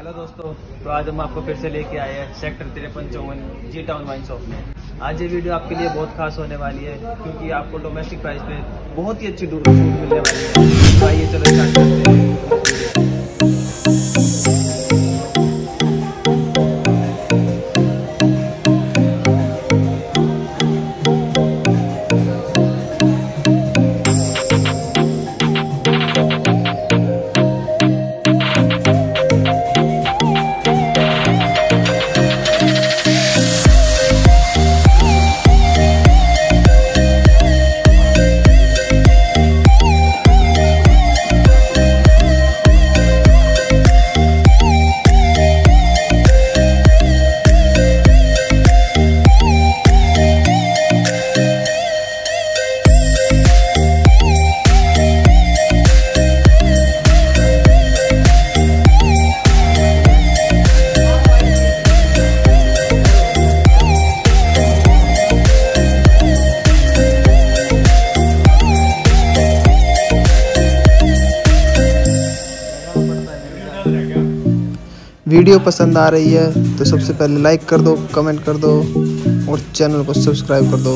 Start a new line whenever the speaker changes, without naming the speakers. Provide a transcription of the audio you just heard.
Hello दोस्तों तो आज हम आपको फिर से लेके आए हैं सेक्टर तिरपन चौवन जी टाउन वाइन शॉप में। आज ये वीडियो आपके लिए बहुत खास होने वाली है, क्योंकि आपको डोमेस्टिक प्राइस पे बहुत ही अच्छी दूर मिलने वाली है। तो आइए चलो स्टार्ट करते हैं।
वीडियो पसंद आ रही है तो सबसे पहले लाइक कर दो कमेंट कर दो, और चैनल को सब्सक्राइब कर दो।